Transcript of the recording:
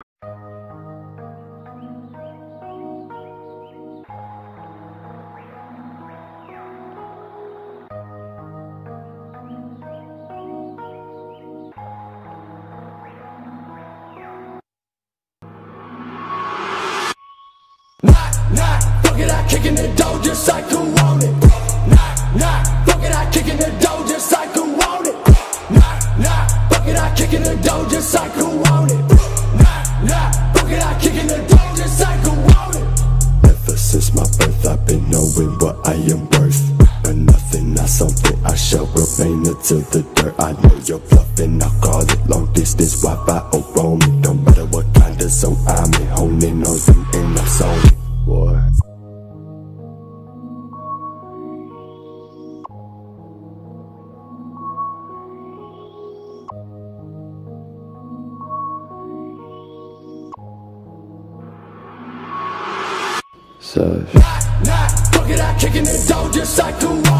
Knock, knock, fuck it, I kick in the door just like who want it. Knock, knock, fuck it, I kick in the door just like who want it. Knock, knock, fuck it, I kick in the door just like who want it. I am worth. But nothing, not something I shall remain until the dirt. I know you're bluffing, I'll call it long distance, Wi-Fi or roaming. Don't matter what kind of zone I'm in, honing on you and I'm zoning. Boy. Such. Knock, fuck it, I kick in the door just like who